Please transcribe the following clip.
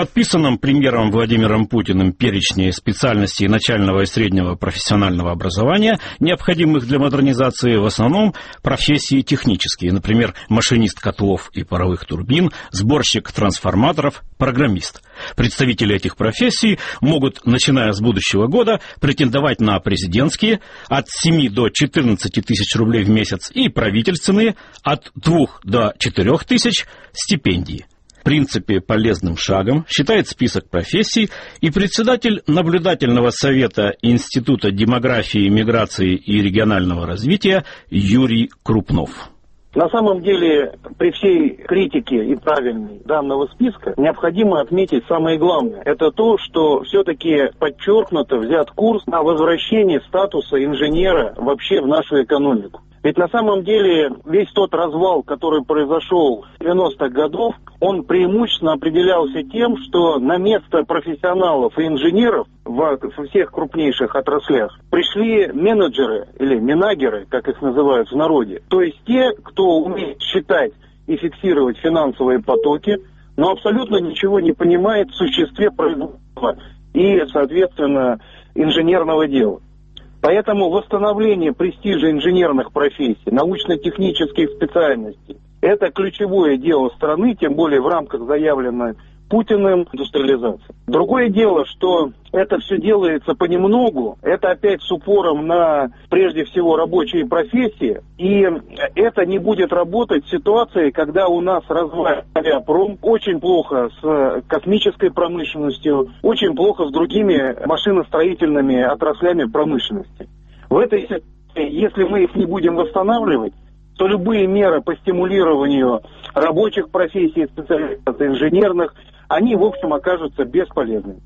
подписанном премьером Владимиром Путиным перечне специальностей начального и среднего профессионального образования, необходимых для модернизации, в основном профессии технические, например, машинист котлов и паровых турбин, сборщик трансформаторов, программист. Представители этих профессий могут, начиная с будущего года, претендовать на президентские от 7 до 14 тысяч рублей в месяц и правительственные от 2 до 4 тысяч стипендии. В принципе, полезным шагом считает список профессий и председатель наблюдательного совета Института демографии, миграции и регионального развития Юрий Крупнов. На самом деле, при всей критике и правильной данного списка, необходимо отметить самое главное. Это то, что все-таки подчеркнуто взят курс на возвращение статуса инженера вообще в нашу экономику. Ведь на самом деле весь тот развал, который произошел в 90-х годов, он преимущественно определялся тем, что на место профессионалов и инженеров во всех крупнейших отраслях пришли менеджеры или менагеры, как их называют в народе. То есть те, кто умеет считать и фиксировать финансовые потоки, но абсолютно ничего не понимает в существе производства и, соответственно, инженерного дела. Поэтому восстановление престижа инженерных профессий, научно-технических специальностей – это ключевое дело страны, тем более в рамках заявленной Путиным индустриализации. Другое дело, что это все делается понемногу, это опять с упором на, прежде всего, рабочие профессии, и это не будет работать в ситуации, когда у нас развивается авиапром, очень плохо с космической промышленностью, очень плохо с другими машиностроительными отраслями промышленности. В этой ситуации, если мы их не будем восстанавливать, то любые меры по стимулированию рабочих профессий, специалистов инженерных, они, в общем, окажутся бесполезными.